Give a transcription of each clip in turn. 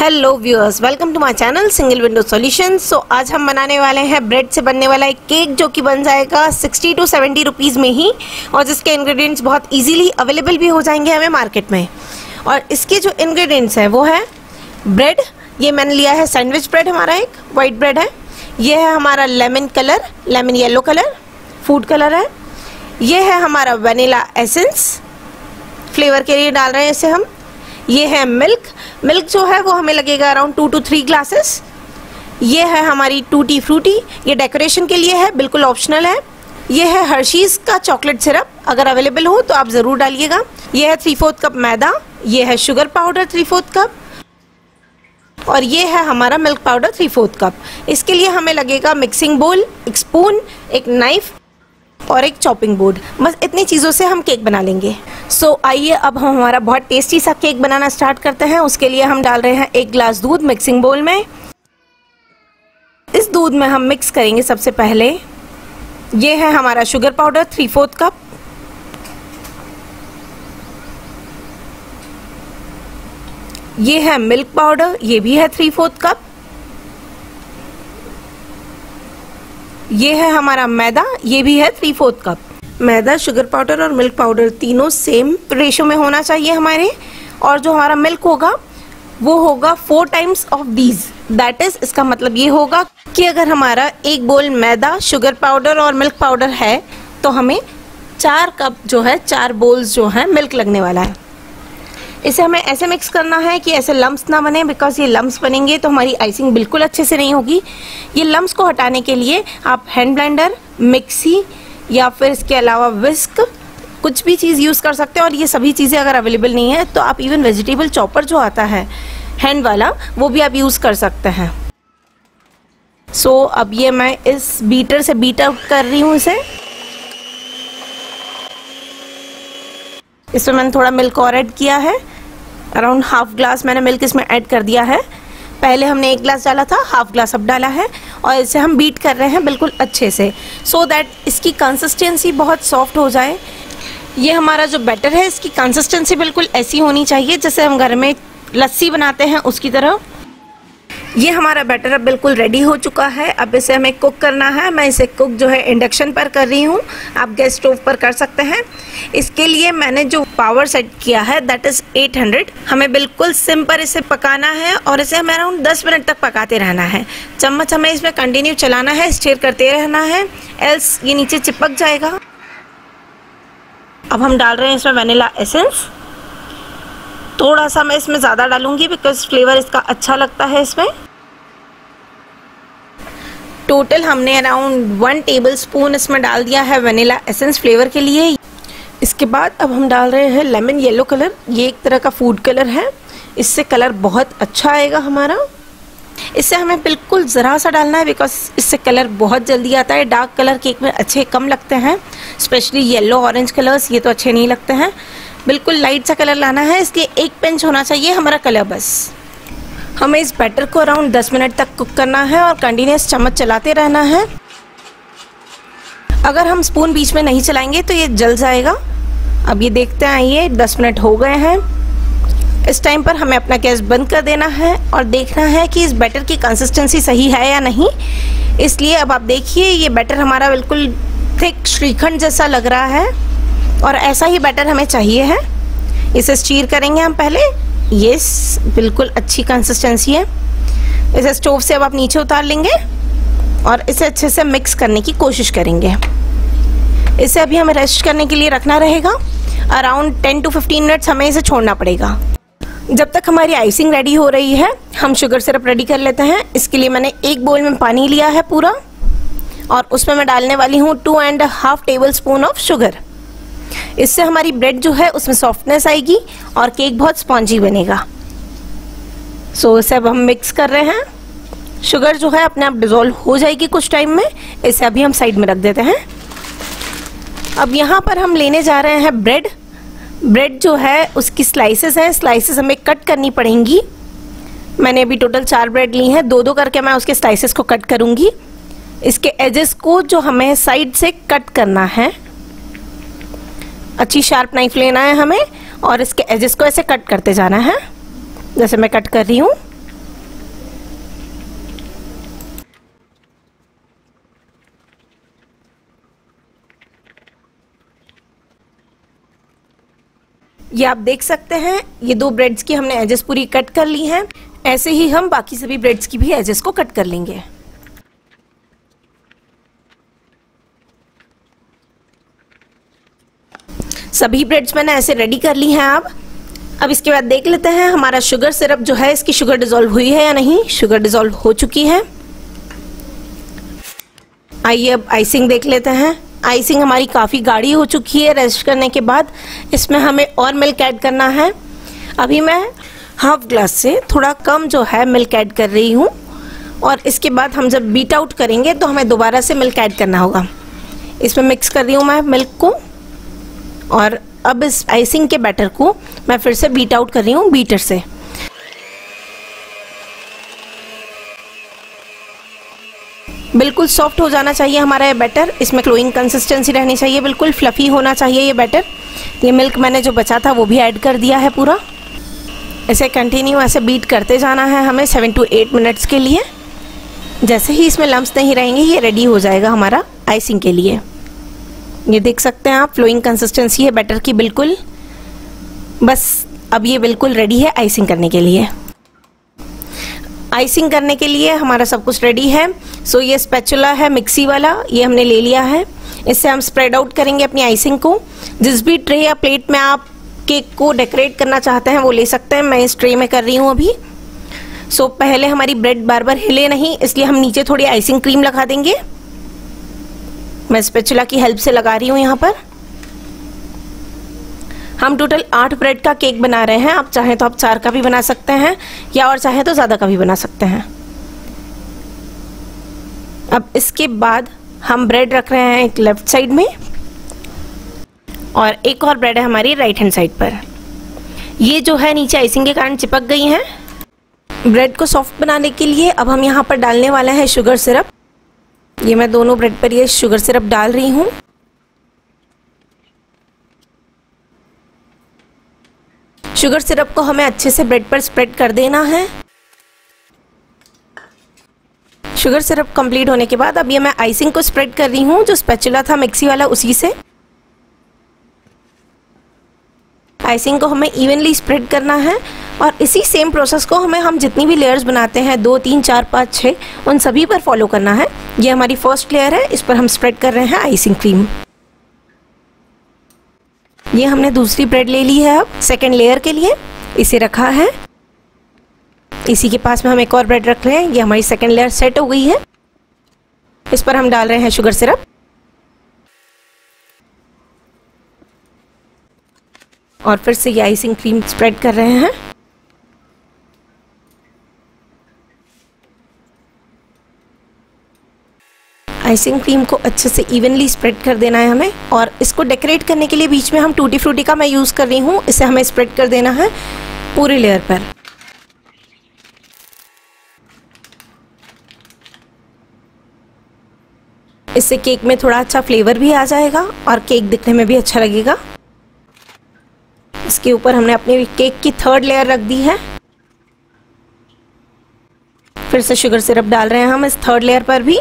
Hello viewers welcome to my channel single window solution so आज हम बनाने वाले हैं ब्रेड से बनने वाला एक केक जो कि बन जाएगा 60 टू 70 रुपीज़ में ही और जिसके इंग्रेडिएंट्स बहुत इजीली अवेलेबल भी हो जाएँगे हमें मार्केट में। और इसके जो इंग्रेडिएंट्स हैं, वो है ब्रेड ये मैंने लिया है सैंडविच ब्रेड हमारा एक वाइट ब्रेड है। ये है हमारा lemon colour lemon yellow colour food colour है। ये है हमारा वनीला एसेंस फ्लेवर के लिए डाल रहे हैं इसे हम। ये है मिल्क मिल्क जो है वो हमें लगेगा around two two three glasses ये है हमारी टूटी फ्रूटी ये डेकोरेशन के लिए है, बिल्कुल ऑप्शनल है. ये है हर्शीज़ का चॉकलेट सिरप अगर अवेलेबल हो तो आप ज़रूर डालिएगा. ये है थ्री फोर्थ कप मैदा. ये है sugar powder three fourth cup और ये है हमारा milk powder three fourth cup इसके लिए हमें लगेगा मिक्सिंग बोल एक स्पून एक नाइफ और एक चॉपिंग बोर्ड बस इतनी चीज़ों से हम केक बना लेंगे। सो so, आइए अब हम हमारा बहुत टेस्टी सा केक बनाना स्टार्ट करते हैं। उसके लिए हम डाल रहे हैं एक ग्लास दूध मिक्सिंग बोल में। इस दूध में हम मिक्स करेंगे सबसे पहले। ये है हमारा sugar powder three fourth cup ये है मिल्क पाउडर ये भी है थ्री फोर्थ कप ये है हमारा मैदा, ये भी है थ्री फोर्थ कप मैदा शुगर पाउडर और मिल्क पाउडर तीनों सेम रेशो में होना चाहिए हमारे। और जो हमारा मिल्क होगा, वो होगा four times of these that is इसका मतलब ये होगा कि अगर हमारा एक बोल मैदा शुगर पाउडर और मिल्क पाउडर है तो हमें चार कप जो है, चार बोल्स जो है मिल्क लगने वाला है। इसे हमें ऐसे मिक्स करना है कि ऐसे लम्ब्स ना बने बिकॉज़ ये लम्ब्स बनेंगे तो हमारी आइसिंग बिल्कुल अच्छे से नहीं होगी। ये लम्ब्स को हटाने के लिए आप हैंड ब्लेंडर मिक्सी या फिर इसके अलावा विस्क कुछ भी चीज़ यूज़ कर सकते हैं और ये सभी चीज़ें अगर अवेलेबल नहीं है तो आप इवन वेजिटेबल चॉपर जो आता है हैंड वाला वो भी आप यूज़ कर सकते हैं। सो so, अब ये मैं इस बीटर से बीट आउट कर रही हूँ इसे। इसमें मैंने थोड़ा मिल्क और ऐड किया है। अराउंड हाफ़ ग्लास मैंने मिल्क इसमें ऐड कर दिया है। पहले हमने एक ग्लास डाला था हाफ़ ग्लास अब डाला है और इसे हम बीट कर रहे हैं बिल्कुल अच्छे से। सो so दैट इसकी कंसिस्टेंसी बहुत सॉफ्ट हो जाए। ये हमारा जो बैटर है, इसकी कंसिस्टेंसी बिल्कुल ऐसी होनी चाहिए, जैसे हम घर में लस्सी बनाते हैं उसकी तरह। ये हमारा बैटर अब बिल्कुल रेडी हो चुका है। अब इसे हमें कुक करना है। मैं इसे कुक जो है इंडक्शन पर कर रही हूँ। आप गैस स्टोव पर कर सकते हैं। इसके लिए मैंने जो पावर सेट किया है दैट इज़ 800 हमें बिल्कुल सिम पर इसे पकाना है और इसे हमें अराउंड 10 मिनट तक पकाते रहना है। चम्मच हमें इसमें कंटिन्यू चलाना है स्टेयर करते रहना है। एल्स ये नीचे चिपक जाएगा। अब हम डाल रहे हैं इसमें वनीला एसेंस थोड़ा सा मैं इसमें ज़्यादा डालूँगी बिकॉज़ फ्लेवर इसका अच्छा लगता है इसमें। टोटल हमने अराउंड वन टेबल स्पून इसमें डाल दिया है वनीला एसेंस फ्लेवर के लिए। इसके बाद अब हम डाल रहे हैं लेमन येलो कलर ये एक तरह का फ़ूड कलर है। इससे कलर बहुत अच्छा आएगा हमारा। इससे हमें बिल्कुल ज़रा सा डालना है बिकॉज़ इससे कलर बहुत जल्दी आता है। डार्क कलर केक में अच्छे कम लगते हैं स्पेशली येलो ऑरेंज कलर्स ये तो अच्छे नहीं लगते हैं। बिल्कुल लाइट सा कलर लाना है, इसलिए एक पिंच होना चाहिए हमारा कलर बस। हमें इस बैटर को अराउंड 10 मिनट तक कुक करना है और कंटिन्यूस चम्मच चलाते रहना है। अगर हम स्पून बीच में नहीं चलाएँगे तो ये जल जाएगा। अब ये देखते ये 10 मिनट हो गए हैं। इस टाइम पर हमें अपना गैस बंद कर देना है और देखना है कि इस बैटर की कंसिस्टेंसी सही है या नहीं। इसलिए अब आप देखिए, ये बैटर हमारा बिल्कुल थिक श्रीखंड जैसा लग रहा है। और ऐसा ही बैटर हमें चाहिए है। इसे स्टीर करेंगे हम पहले। ये बिल्कुल अच्छी कंसिस्टेंसी है। इसे स्टोव से अब आप नीचे उतार लेंगे और इसे अच्छे से मिक्स करने की कोशिश करेंगे। इसे अभी हमें रेस्ट करने के लिए रखना रहेगा। अराउंड 10 टू 15 मिनट्स हमें इसे छोड़ना पड़ेगा। जब तक हमारी आइसिंग रेडी हो रही है, हम शुगर सिरप रेडी कर लेते हैं। इसके लिए मैंने एक बोल में पानी लिया है पूरा। और उसमें मैं डालने वाली हूँ two and half tablespoon of sugar इससे हमारी ब्रेड जो है उसमें सॉफ्टनेस आएगी और केक बहुत स्पॉन्जी बनेगा। सो so, इसे अब हम मिक्स कर रहे हैं। शुगर जो है अपने आप डिजोल्व हो जाएगी कुछ टाइम में। इसे अभी हम साइड में रख देते हैं। अब यहाँ पर हम लेने जा रहे हैं ब्रेड ब्रेड जो है उसकी स्लाइसेस हैं। स्लाइसेस हमें कट करनी पड़ेंगी। मैंने अभी टोटल चार ब्रेड ली हैं। दो दो करके मैं उसके स्लाइसेस को कट करूँगी। इसके एजेस को जो हमें साइड से कट करना है अच्छी शार्प नाइफ लेना है हमें और इसके एजेस को ऐसे कट करते जाना है। जैसे मैं कट कर रही हूँ। ये आप देख सकते हैं, ये दो ब्रेड्स की हमने एजेस पूरी कट कर ली हैं। ऐसे ही हम बाकी सभी ब्रेड्स की भी एजेस को कट कर लेंगे। सभी ब्रेड्स मैंने ऐसे रेडी कर ली हैं अब। अब इसके बाद देख लेते हैं, हमारा शुगर सिरप जो है, इसकी शुगर डिजोल्व हुई है या नहीं? शुगर डिजोल्व हो चुकी है। आइए अब आइसिंग देख लेते हैं। आइसिंग हमारी काफ़ी गाढ़ी हो चुकी है रेस्ट करने के बाद। इसमें हमें और मिल्क ऐड करना है। अभी मैं हाफ़ ग्लास से थोड़ा कम जो है मिल्क ऐड कर रही हूँ। और इसके बाद हम जब बीट आउट करेंगे तो हमें दोबारा से मिल्क ऐड करना होगा। इसमें मिक्स कर रही हूँ मैं मिल्क को। और अब इस आइसिंग के बैटर को मैं फिर से बीट आउट कर रही हूँ बीटर से। बिल्कुल सॉफ्ट हो जाना चाहिए हमारा ये बैटर इसमें क्लोइंग कंसिस्टेंसी रहनी चाहिए, बिल्कुल फ्लफ़ी होना चाहिए ये बैटर ये मिल्क मैंने जो बचा था वो भी ऐड कर दिया है पूरा। ऐसे कंटिन्यू ऐसे बीट करते जाना है हमें सेवन टू एट मिनट्स के लिए। जैसे ही इसमें लम्स नहीं रहेंगे, ये रेडी हो जाएगा हमारा आइसिंग के लिए। ये देख सकते हैं आप फ्लोइंग कंसिस्टेंसी है बैटर की बिल्कुल। बस अब ये बिल्कुल रेडी है आइसिंग करने के लिए। आइसिंग करने के लिए हमारा सब कुछ रेडी है। सो ये स्पैचुला है मिक्सी वाला ये हमने ले लिया है। इससे हम स्प्रेड आउट करेंगे अपनी आइसिंग को। जिस भी ट्रे या प्लेट में आप केक को डेकोरेट करना चाहते हैं वो ले सकते हैं। मैं इस ट्रे में कर रही हूँ अभी। सो so, पहले हमारी ब्रेड बार बार हिले नहीं इसलिए हम नीचे थोड़ी आइसिंग क्रीम लगा देंगे। मैं स्पेचुला की हेल्प से लगा रही हूँ यहाँ पर। हम टोटल आठ ब्रेड का केक बना रहे हैं। आप चाहें तो आप चार का भी बना सकते हैं, या और चाहें तो ज़्यादा का भी बना सकते हैं। अब इसके बाद हम ब्रेड रख रहे हैं एक लेफ़्ट साइड में, और एक और ब्रेड है हमारी राइट हैंड साइड पर। ये जो है नीचे आइसिंग के कारण चिपक गई हैं। ब्रेड को सॉफ्ट बनाने के लिए अब हम यहाँ पर डालने वाले हैं शुगर सिरप ये मैं दोनों ब्रेड पर ये शुगर सिरप डाल रही हूँ। शुगर सिरप को हमें अच्छे से ब्रेड पर स्प्रेड कर देना है। शुगर सिरप कंप्लीट होने के बाद अब ये मैं आइसिंग को स्प्रेड कर रही हूँ, जो स्पेचुला था मिक्सी वाला, उसी से। आइसिंग को हमें इवनली स्प्रेड करना है और इसी सेम प्रोसेस को हमें हम जितनी भी लेयर्स बनाते हैं, दो, तीन, चार, पाँच छः उन सभी पर फॉलो करना है। ये हमारी फ़र्स्ट लेयर है, इस पर हम स्प्रेड कर रहे हैं आइसिंग क्रीम ये हमने दूसरी ब्रेड ले ली है अब सेकेंड लेयर के लिए। इसे रखा है। इसी के पास में हम एक और ब्रेड रख रहे हैं। ये हमारी सेकेंड लेयर सेट हो गई है। इस पर हम डाल रहे हैं शुगर सिरप और फिर से ये आइसिंग क्रीम स्प्रेड कर रहे हैं। आइसिंग क्रीम को अच्छे से इवनली स्प्रेड कर देना है हमें और इसको डेकोरेट करने के लिए बीच में हम टूटी फ्रूटी का मैं यूज़ कर रही हूँ। इसे हमें स्प्रेड कर देना है पूरे लेयर पर। इससे केक में थोड़ा अच्छा फ्लेवर भी आ जाएगा और केक दिखने में भी अच्छा लगेगा। इसके ऊपर हमने अपने केक की थर्ड लेयर रख दी है। फिर से शुगर सिरप डाल रहे हैं हम इस थर्ड लेयर पर भी।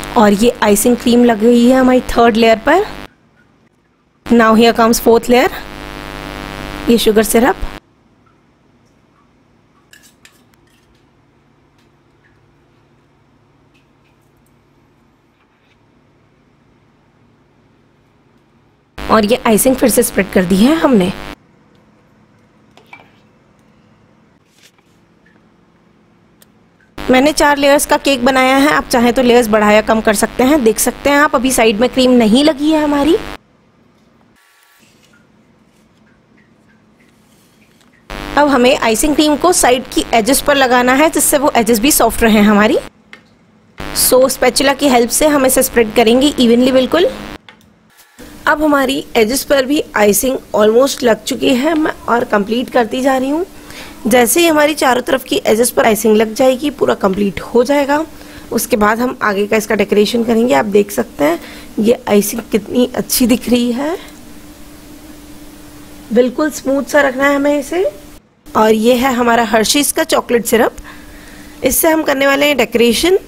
और ये आइसिंग क्रीम लग गई है हमारी थर्ड लेयर पर। Now here comes fourth layer ये शुगर सिरप और ये आइसिंग फिर से स्प्रेड कर दी है हमने। मैंने चार लेयर्स का केक बनाया है आप चाहें तो लेयर्स बढ़ाया कम कर सकते हैं देख सकते हैं आप अभी साइड में क्रीम नहीं लगी है हमारी। अब हमें आइसिंग क्रीम को साइड की एजेस पर लगाना है जिससे वो एजेस भी सॉफ्ट रहे हमारी। सो so, स्पैचुला की हेल्प से हम इसे स्प्रेड करेंगे इवनली बिल्कुल। अब हमारी एजेस पर भी आइसिंग ऑलमोस्ट लग चुकी है। मैं और कंप्लीट करती जा रही हूँ। जैसे ही हमारी चारों तरफ़ की एजेस पर आइसिंग लग जाएगी, पूरा कंप्लीट हो जाएगा। उसके बाद हम आगे का इसका डेकोरेशन करेंगे। आप देख सकते हैं, ये आइसिंग कितनी अच्छी दिख रही है। बिल्कुल स्मूथ सा रखना है हमें इसे। और ये है हमारा हर्शीज का चॉकलेट सिरप इससे हम करने वाले हैं डेकोरेशन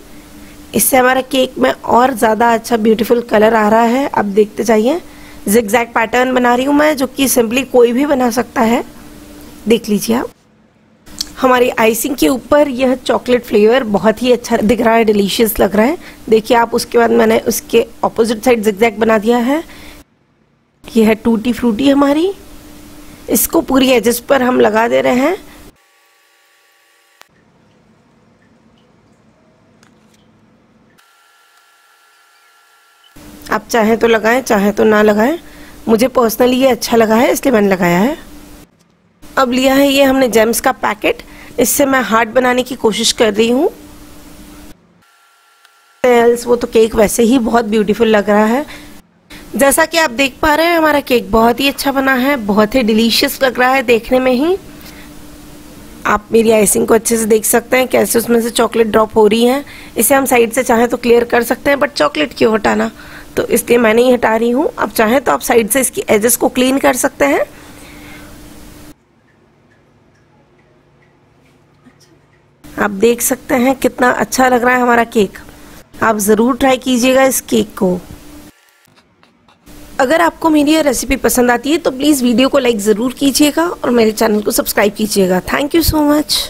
इससे हमारा केक में और ज़्यादा अच्छा ब्यूटीफुल कलर आ रहा है। अब देखते जाइए। जिग्जैग पैटर्न बना रही हूँ मैं, जो कि सिंपली कोई भी बना सकता है। देख लीजिए आप। हमारी आइसिंग के ऊपर यह चॉकलेट फ्लेवर बहुत ही अच्छा दिख रहा है डिलीशियस लग रहा है। देखिए आप, उसके बाद मैंने उसके ऑपोजिट साइड जिग्जैग बना दिया है। यह है टूटी फ्रूटी हमारी। इसको पूरी एजेस पर हम लगा दे रहे हैं। आप चाहें तो लगाएँ, चाहें तो ना लगाएँ। मुझे पर्सनली ये अच्छा लगा है, इसलिए मैंने लगाया है। अब लिया है ये हमने जेम्स का पैकेट इससे मैं हार्ट बनाने की कोशिश कर रही हूँ। वो तो केक वैसे ही बहुत ब्यूटीफुल लग रहा है। जैसा कि आप देख पा रहे हैं, हमारा केक बहुत ही अच्छा बना है, बहुत ही डिलीशियस लग रहा है देखने में ही। आप मेरी आइसिंग को अच्छे से देख सकते हैं, कैसे उसमें से चॉकलेट ड्रॉप हो रही है। इसे हम साइड से चाहें तो क्लियर कर सकते हैं बट चॉकलेट क्यों हटाना? तो इसलिए मैं नहीं हटा रही हूँ। अब चाहें तो आप साइड से इसकी एजेस को क्लीन कर सकते हैं। आप देख सकते हैं कितना अच्छा लग रहा है हमारा केक। आप ज़रूर ट्राई कीजिएगा इस केक को। अगर आपको मेरी ये रेसिपी पसंद आती है तो प्लीज़ वीडियो को लाइक ज़रूर कीजिएगा और मेरे चैनल को सब्सक्राइब कीजिएगा। Thank you so much